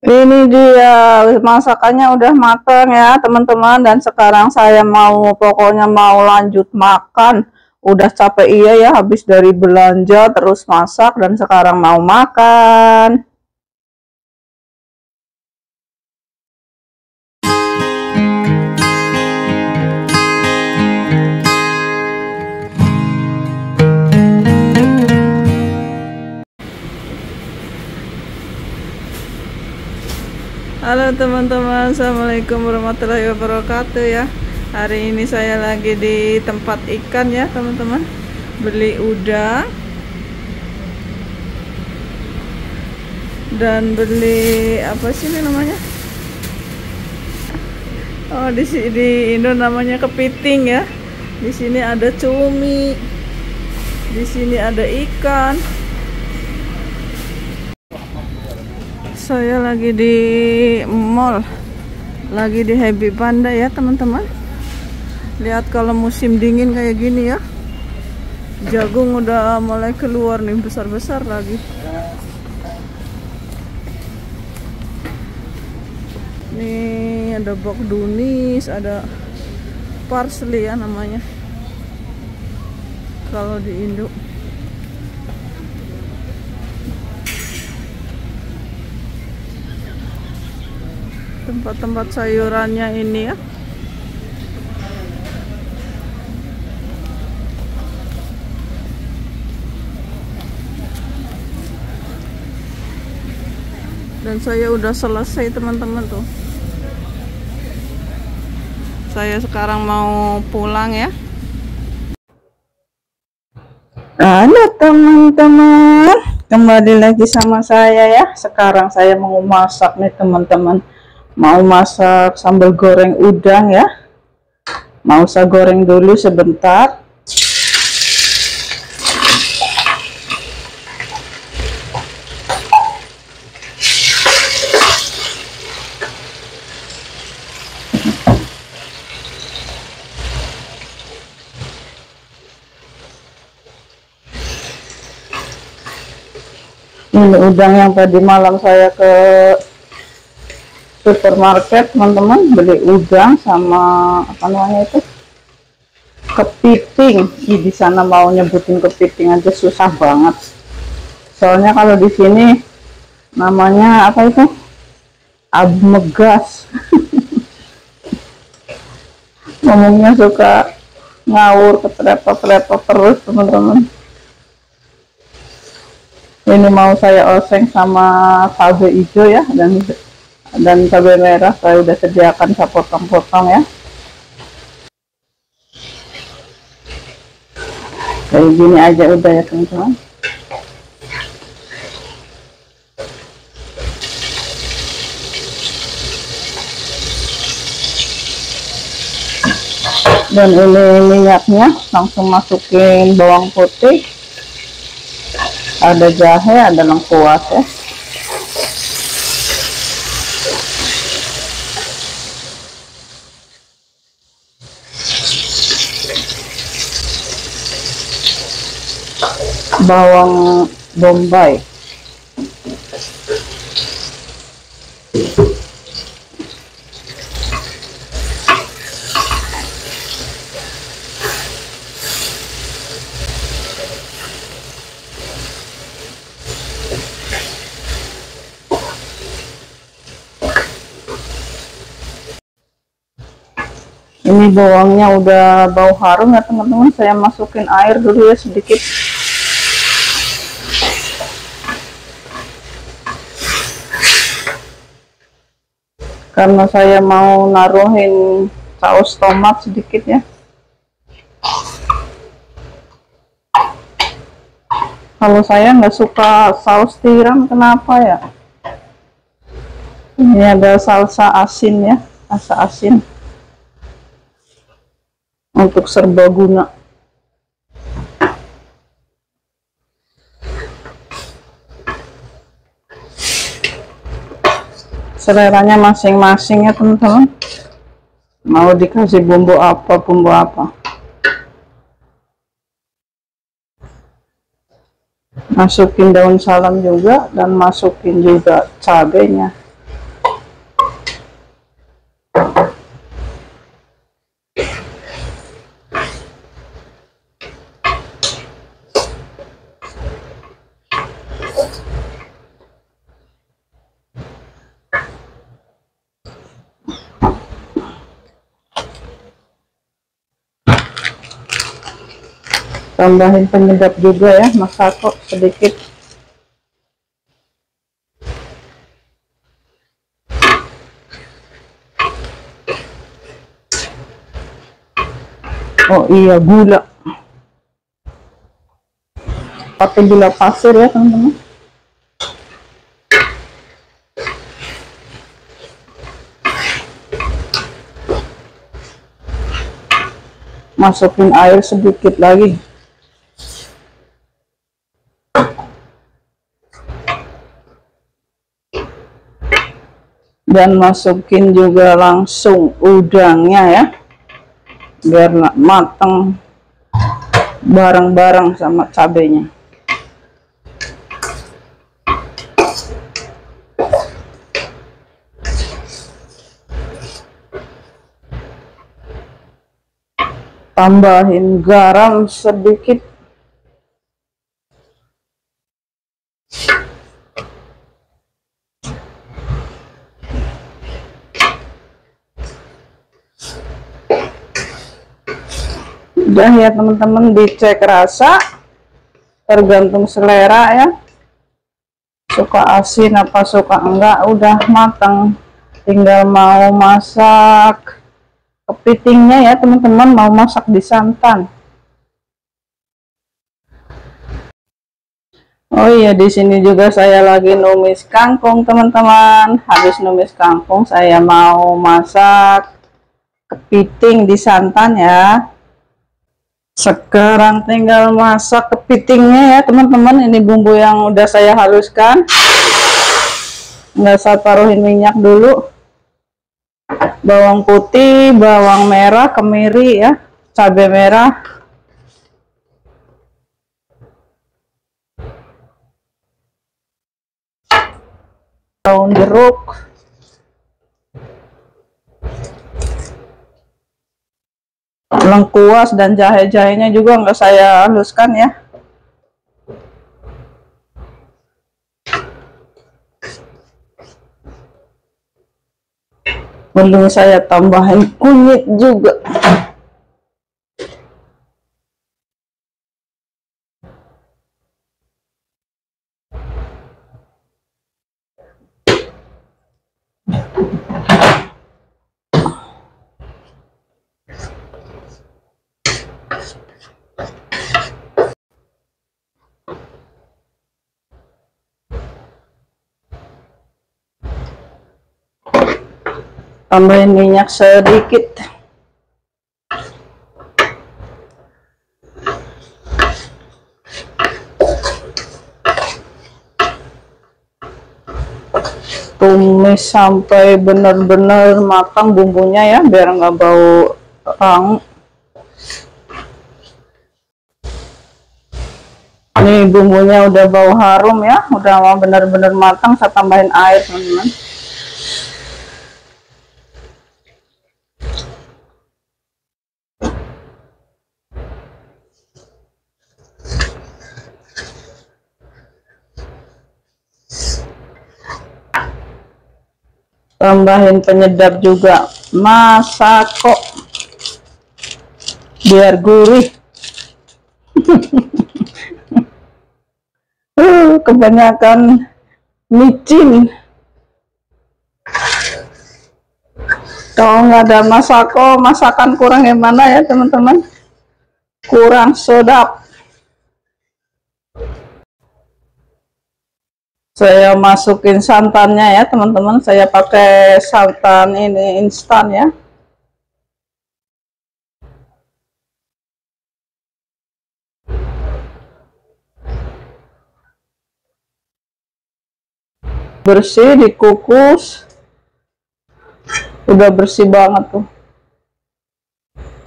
Ini dia masakannya udah matang ya teman-teman dan sekarang saya mau pokoknya mau lanjut makan. Udah capek iya ya habis dari belanja terus masak dan sekarang mau makan. Halo teman-teman, Assalamualaikum warahmatullahi wabarakatuh ya. Hari ini saya lagi di tempat ikan ya teman-teman. Beli udang. Dan beli apa sih ini namanya? Oh di, di Indo namanya kepiting ya. Di sini ada cumi. Di sini ada ikan saya lagi di mall. Lagi di Happy Panda ya teman-teman. Lihat kalau musim dingin kayak gini ya. Jagung udah mulai keluar nih besar-besar lagi. Nih ada bok dunis ada parsley ya namanya. Kalau di Indo tempat-tempat sayurannya ini ya. Dan saya udah selesai teman-teman tuh. Saya sekarang mau pulang ya. Halo teman-teman. Kembali lagi sama saya ya. Sekarang saya mau masak nih teman-teman mau masak sambal goreng udang ya. Mau saya goreng dulu sebentar. Ini udang yang tadi malam saya ke supermarket teman-teman beli udang sama apa namanya itu? Kepiting. Di sana mau nyebutin kepiting aja susah banget. Soalnya kalau di sini namanya apa itu? Abu megas ngomongnya suka ngawur keterepot-repot terus teman-teman. Ini mau saya oseng sama cabai hijau ya dan dan cabai merah saya udah sediakan saya potong-potong ya. Kayak gini aja udah ya teman-teman. Dan ini minyaknya langsung masukin bawang putih. Ada jahe ada lengkuas ya bawang bombay. Ini bawangnya udah bau harum ya teman-teman. Saya masukin air dulu ya sedikit karena saya mau naruhin saus tomat sedikit ya. Kalau saya nggak suka saus tiram kenapa ya? Ini ada salsa asin ya rasa asin. Untuk serbaguna seleranya masing-masing ya teman-teman. Mau dikasih bumbu apa bumbu apa? Masukin daun salam juga dan masukin juga cabenya tambahin penyedap juga ya masako sedikit. Oh iya gula. Pakai gula pasir ya teman-teman. Masukin air sedikit lagi dan masukin juga langsung udangnya ya. Biar matang bareng-bareng sama cabenya. Tambahin garam sedikit udah ya teman-teman dicek rasa. Tergantung selera ya. Suka asin apa suka enggak udah matang. Tinggal mau masak. Kepitingnya ya teman-teman mau masak di santan. Oh iya di sini juga saya lagi numis kangkung teman-teman. Habis numis kangkung saya mau masak kepiting di santan ya sekarang tinggal masak kepitingnya ya teman-teman ini bumbu yang udah saya haluskan nggak saya taruhin minyak dulu bawang putih, bawang merah, kemiri ya, cabai merah. Daun jeruk. Lengkuas dan jahe-jahenya juga nggak saya haluskan ya. belum saya tambahin kunyit juga tambahin minyak sedikit. Tumis sampai benar-benar matang bumbunya ya biar nggak bau rangu ini bumbunya udah bau harum ya udah mau benar-benar matang saya tambahin air teman-teman tambahin penyedap juga. Masako biar gurih. Uh, kebanyakan micin. Kalau nggak ada masako masakan kurang yang mana ya teman-teman? Kurang sedap saya masukin santannya ya teman-teman. Saya pakai santan ini instan ya. Bersih dikukus. Udah bersih banget tuh.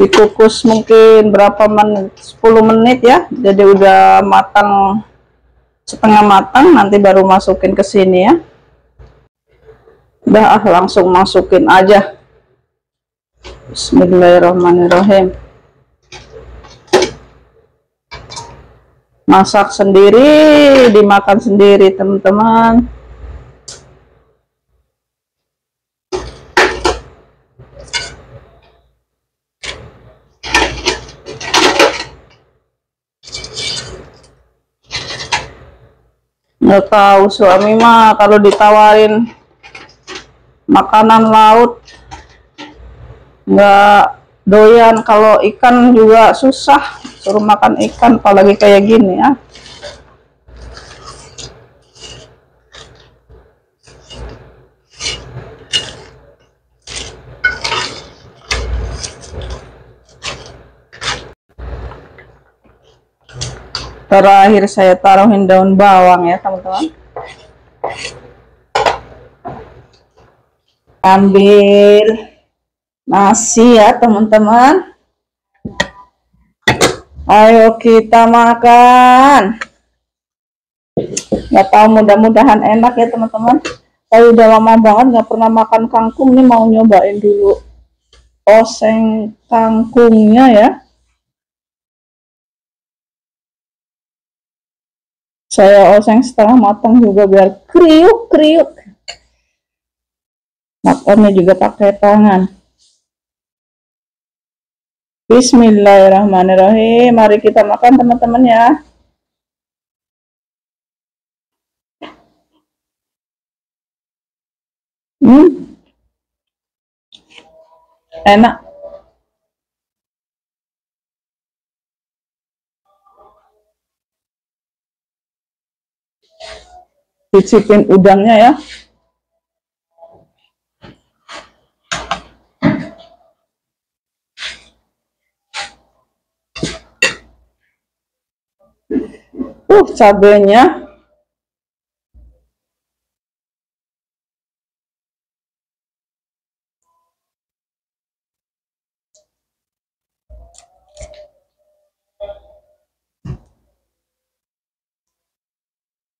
Dikukus mungkin berapa menit? 10 menit ya. Jadi udah matang setengah matang nanti baru masukin ke sini ya. Udah ah, langsung masukin aja. Bismillahirrahmanirrahim. Masak sendiri dimakan sendiri teman-teman nggak tahu suami mah kalau ditawarin makanan laut nggak doyan. Kalau ikan juga susah suruh makan ikan apalagi kayak gini ya terakhir saya taruhin daun bawang ya teman-teman. Ambil nasi ya teman-teman. Ayo kita makan. Nggak tahu mudah-mudahan enak ya teman-teman. Saya udah lama banget nggak pernah makan kangkung nih mau nyobain dulu oseng kangkungnya ya saya oseng setengah matang juga biar kriuk kriuk. Makannya juga pakai tangan. Bismillahirrahmanirrahim. Mari kita makan teman-teman ya. Hmm. Enak cicipin udangnya ya. Uh cabenya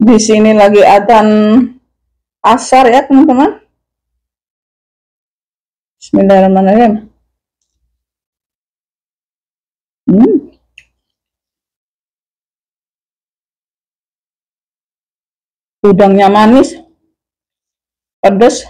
di sini lagi adzan asar ya teman-teman. Bismillahirrahmanirrahim. Hmm. udangnya manis pedas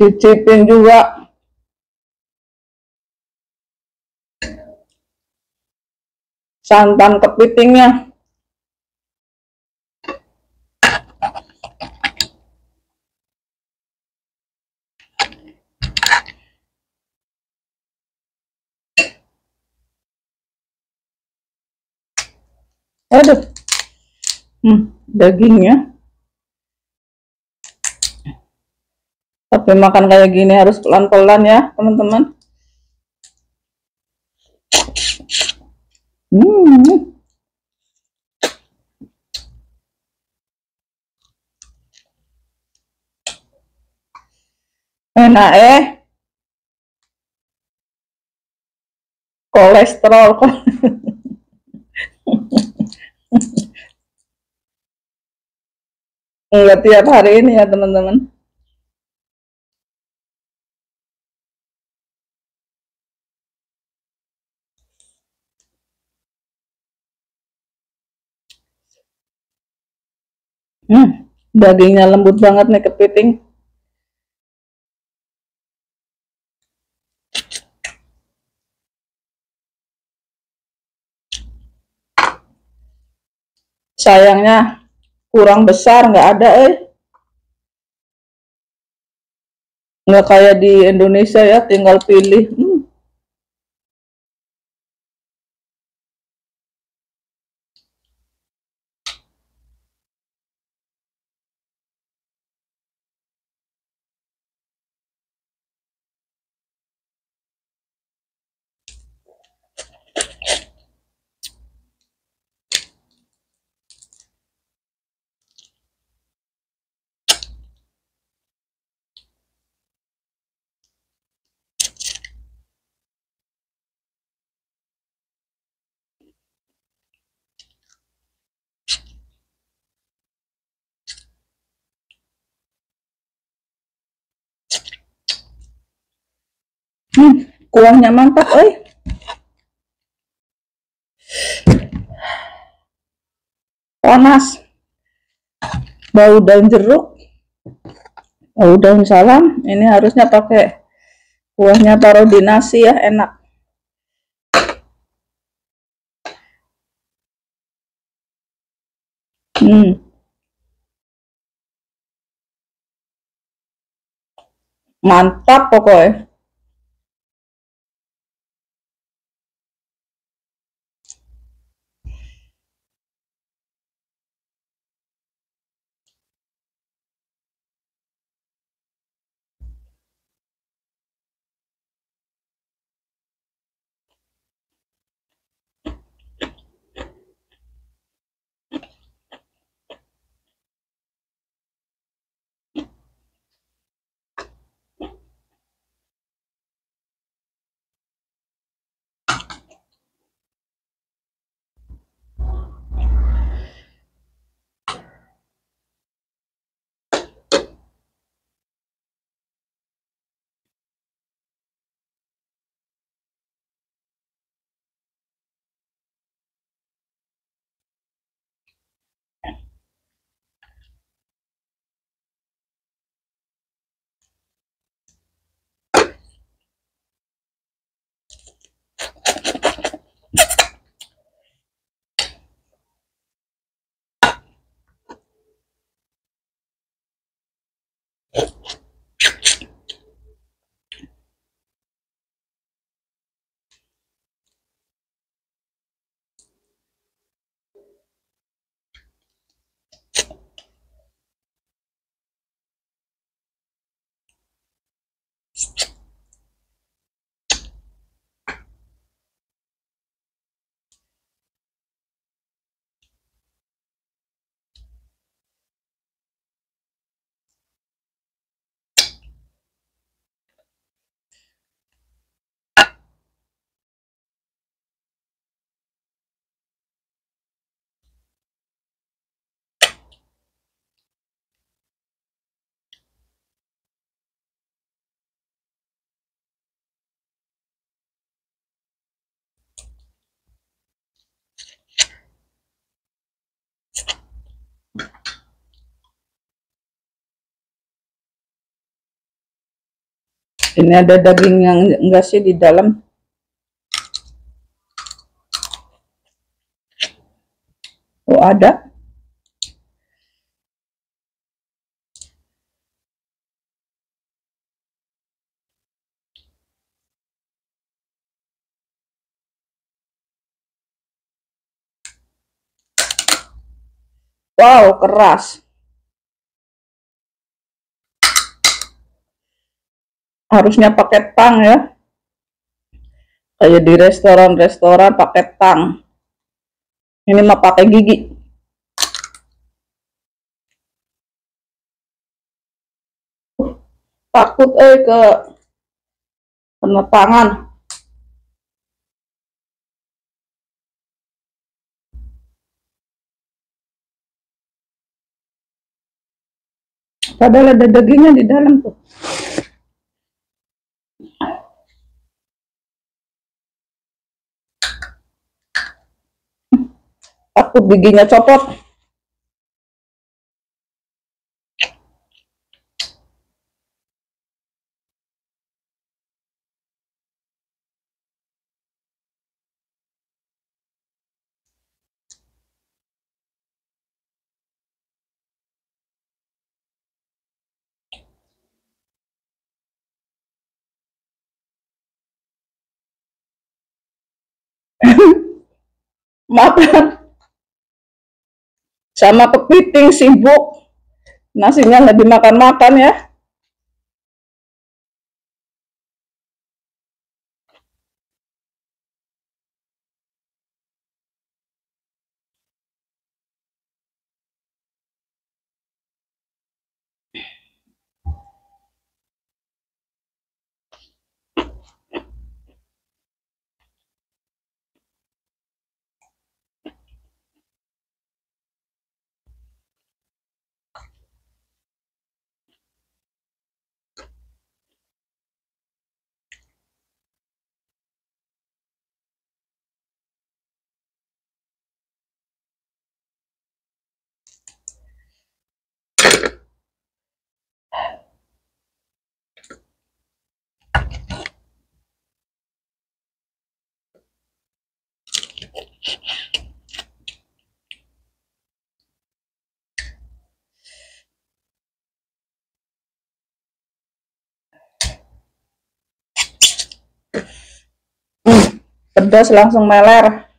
cicipin juga. Santan kepitingnya. Aduh. Hmm, dagingnya tapi makan kayak gini harus pelan-pelan ya teman-teman. Hmm. enak eh? Kolesterol. Enggak tiap hari ini ya teman-teman Hmm, dagingnya lembut banget nih kepiting. Sayangnya kurang besar, nggak ada eh. Nggak kayak di Indonesia ya, tinggal pilih. Hmm. Kuahnya mantap, oi. Panas. Bau daun jeruk. Bau daun salam. Ini harusnya pakai kuahnya taruh di nasi ya, enak. Hmm. Mantap pokoknya. Ini ada daging yang enggak sih di dalam. Oh, ada. Wow, keras. Harusnya pakai tang ya. Kayak di restoran-restoran pakai tang. Ini mah pakai gigi. Takut eh ke kena tangan. Padahal ada dagingnya di dalam tuh takut giginya copot. Makan sama kepiting sibuk. Nasinya nggak dimakan-makan ya pedas langsung meler.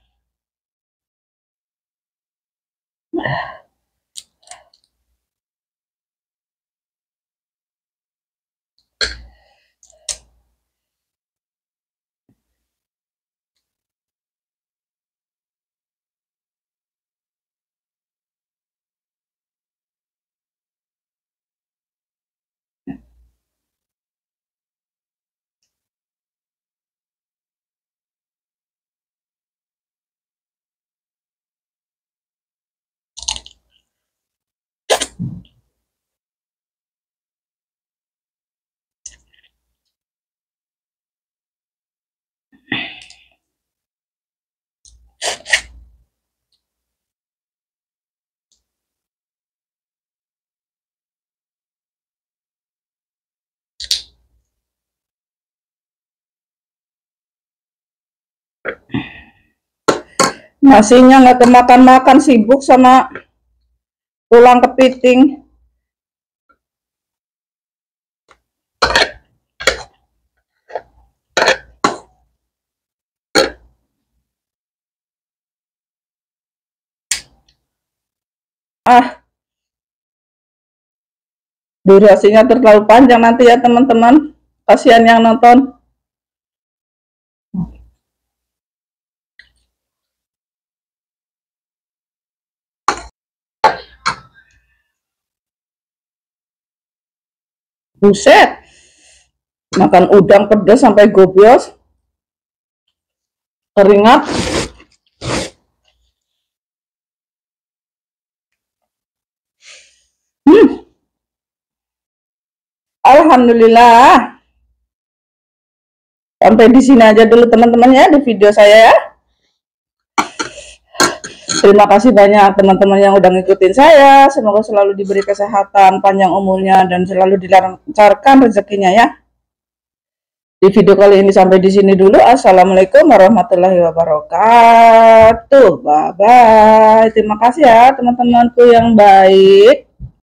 Nasinya nggak kemakan-makan sibuk sama tulang kepiting ah. Durasinya terlalu panjang nanti ya teman-teman. Kasihan yang nonton. Buset. Makan udang pedas sampai gobios. Keringat hmm. Alhamdulillah sampai di sini aja dulu teman-teman ya di video saya ya Terima kasih banyak teman-teman yang udah ngikutin saya. Semoga selalu diberi kesehatan, panjang umurnya, dan selalu dilancarkan rezekinya ya. Di video kali ini sampai di sini dulu. Assalamualaikum warahmatullahi wabarakatuh. Bye-bye. Terima kasih ya teman-temanku yang baik.